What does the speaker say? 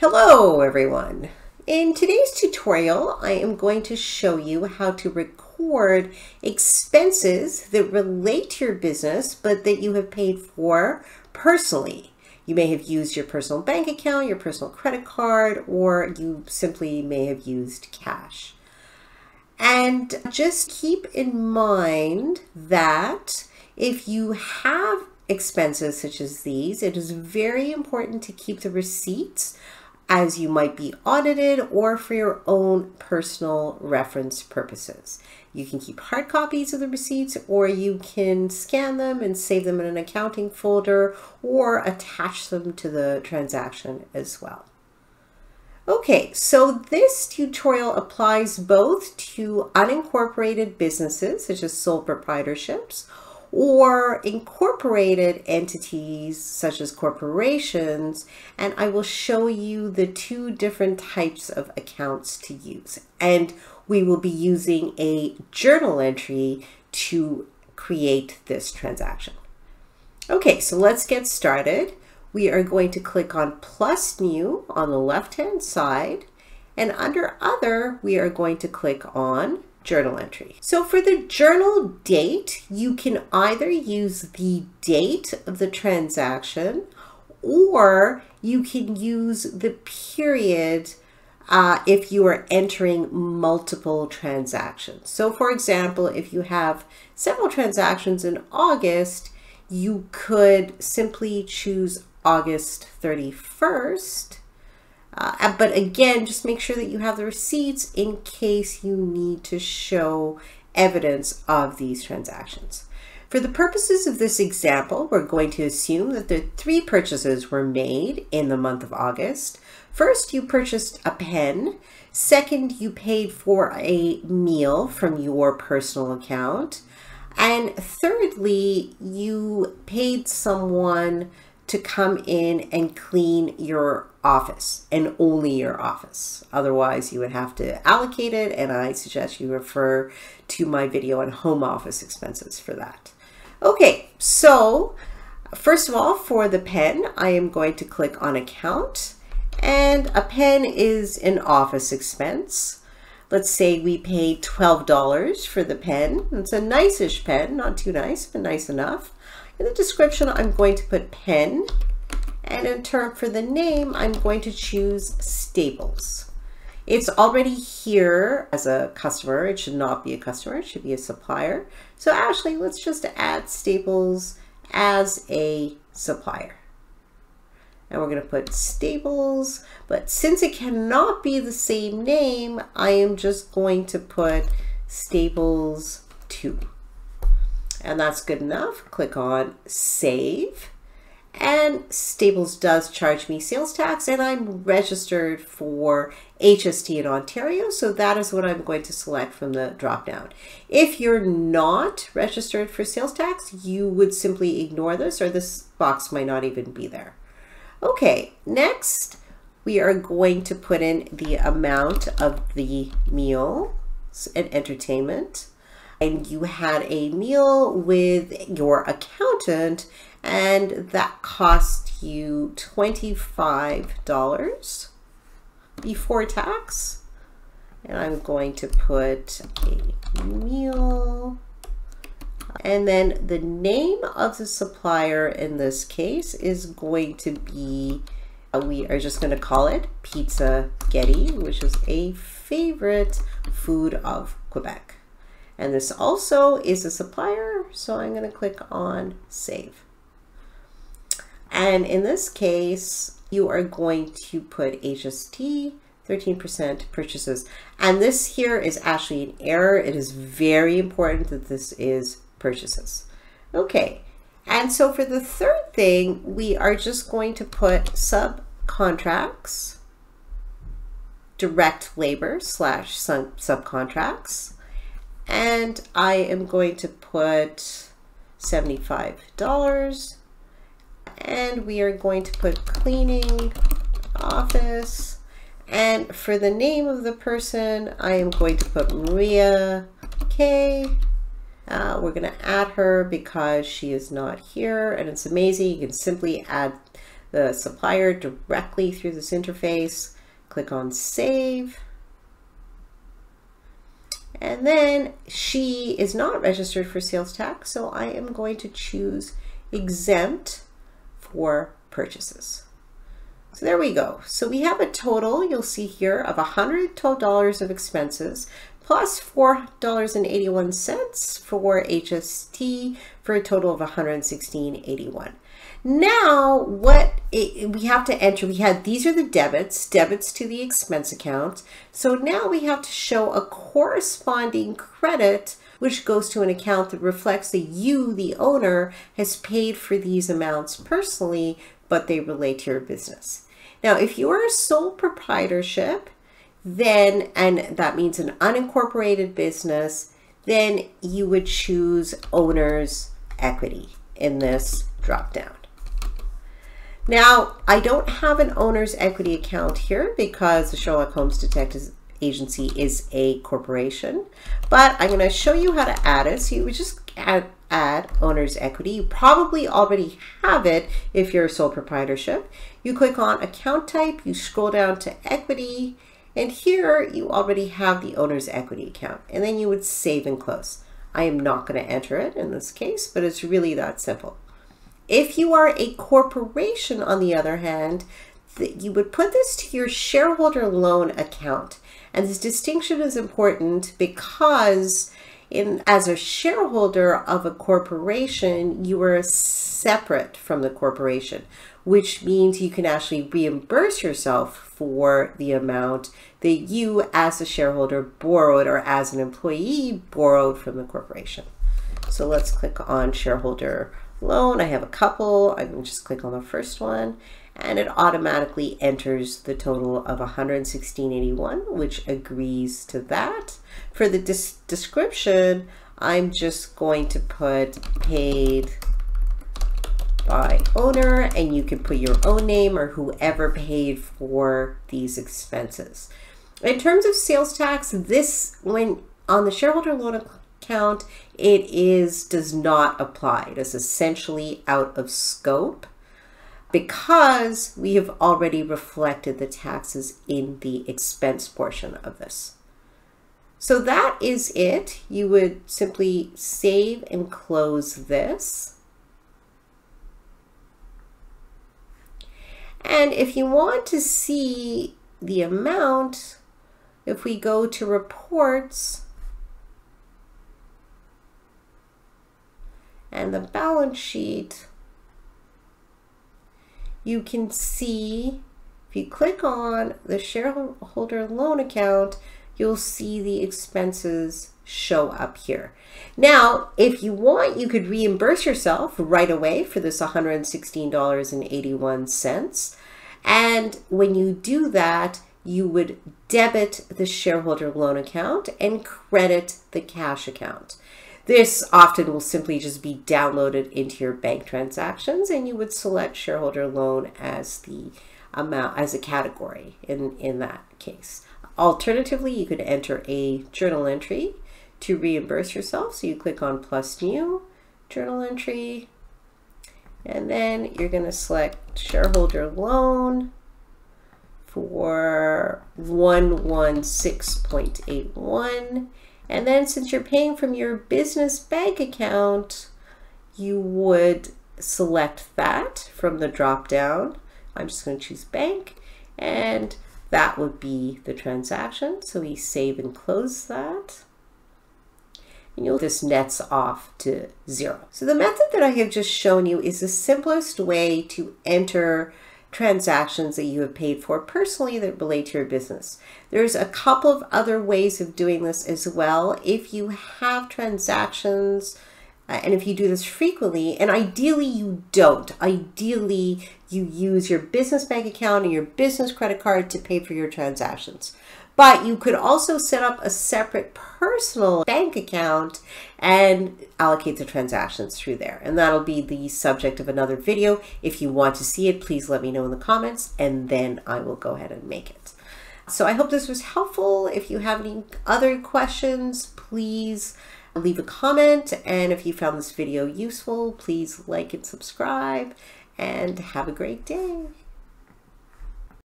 Hello everyone. In today's tutorial, I am going to show you how to record expenses that relate to your business, but that you have paid for personally. You may have used your personal bank account, your personal credit card, or you simply may have used cash. And just keep in mind that if you have expenses such as these, it is very important to keep the receipts as you might be audited or for your own personal reference purposes. You can keep hard copies of the receipts or you can scan them and save them in an accounting folder or attach them to the transaction as well. Okay, so this tutorial applies both to unincorporated businesses such as sole proprietorships or incorporated entities such as corporations and I will show you the two different types of accounts to use and we will be using a journal entry to create this transaction. Okay, so let's get started. We are going to click on plus new on the left hand side and under other we are going to click on journal entry. So for the journal date, you can either use the date of the transaction or you can use the period uh, if you are entering multiple transactions. So for example, if you have several transactions in August, you could simply choose August 31st uh, but again, just make sure that you have the receipts in case you need to show evidence of these transactions. For the purposes of this example, we're going to assume that the three purchases were made in the month of August. First, you purchased a pen. Second, you paid for a meal from your personal account. And thirdly, you paid someone to come in and clean your office and only your office. Otherwise, you would have to allocate it, and I suggest you refer to my video on home office expenses for that. Okay, so first of all, for the pen, I am going to click on account, and a pen is an office expense. Let's say we paid $12 for the pen. It's a nice-ish pen, not too nice, but nice enough. In the description, I'm going to put pen. And in turn for the name, I'm going to choose Staples. It's already here as a customer. It should not be a customer. It should be a supplier. So actually, let's just add Staples as a supplier. And we're going to put Staples. But since it cannot be the same name, I am just going to put Staples 2 and that's good enough. Click on save and Staples does charge me sales tax and I'm registered for HST in Ontario. So that is what I'm going to select from the dropdown. If you're not registered for sales tax, you would simply ignore this or this box might not even be there. Okay, next we are going to put in the amount of the meal and entertainment and you had a meal with your accountant and that cost you $25 before tax. And I'm going to put a meal and then the name of the supplier in this case is going to be, uh, we are just going to call it Pizza Getty, which is a favorite food of Quebec. And this also is a supplier, so I'm going to click on Save. And in this case, you are going to put HST 13% purchases. And this here is actually an error. It is very important that this is purchases. Okay, and so for the third thing, we are just going to put subcontracts, direct labor slash subcontracts and I am going to put $75 and we are going to put cleaning office. And for the name of the person I am going to put Maria K. Uh, we're going to add her because she is not here. And it's amazing. You can simply add the supplier directly through this interface. Click on save. And then she is not registered for sales tax, so I am going to choose exempt for purchases. So there we go. So we have a total, you'll see here, of $112 of expenses plus $4.81 for HST for a total of $116.81. Now, what it, we have to enter, we had, these are the debits, debits to the expense account. So now we have to show a corresponding credit which goes to an account that reflects that you, the owner, has paid for these amounts personally, but they relate to your business. Now, if you are a sole proprietorship, then, and that means an unincorporated business, then you would choose owner's equity in this drop down. Now, I don't have an owner's equity account here because the Sherlock Holmes Detectives Agency is a corporation, but I'm going to show you how to add it. So you would just add, add owner's equity. You probably already have it if you're a sole proprietorship. You click on account type, you scroll down to equity, and here you already have the owner's equity account, and then you would save and close. I am not going to enter it in this case, but it's really that simple. If you are a corporation, on the other hand, you would put this to your shareholder loan account. And this distinction is important because in as a shareholder of a corporation, you are separate from the corporation, which means you can actually reimburse yourself for the amount that you as a shareholder borrowed or as an employee borrowed from the corporation. So let's click on shareholder loan. I have a couple. I can just click on the first one and it automatically enters the total of 116.81, which agrees to that. For the description, I'm just going to put paid by owner and you can put your own name or whoever paid for these expenses. In terms of sales tax, this when on the shareholder loan account, it is does not apply. It is essentially out of scope because we have already reflected the taxes in the expense portion of this. So that is it. You would simply save and close this. And if you want to see the amount, if we go to reports, and the balance sheet, you can see, if you click on the shareholder loan account, you'll see the expenses show up here. Now, if you want, you could reimburse yourself right away for this $116.81. And when you do that, you would debit the shareholder loan account and credit the cash account. This often will simply just be downloaded into your bank transactions and you would select shareholder loan as the amount as a category in, in that case. Alternatively, you could enter a journal entry to reimburse yourself. So you click on plus new, journal entry, and then you're going to select shareholder loan for 116.81 and then since you're paying from your business bank account, you would select that from the drop down. I'm just going to choose bank and that would be the transaction. So we save and close that. And you'll this nets off to zero. So the method that I have just shown you is the simplest way to enter transactions that you have paid for personally that relate to your business. There's a couple of other ways of doing this as well. If you have transactions, uh, and if you do this frequently, and ideally you don't, ideally you use your business bank account or your business credit card to pay for your transactions. But you could also set up a separate personal bank account and allocate the transactions through there. And that'll be the subject of another video. If you want to see it, please let me know in the comments and then I will go ahead and make it. So I hope this was helpful. If you have any other questions, please leave a comment. And if you found this video useful, please like and subscribe. and have a great day.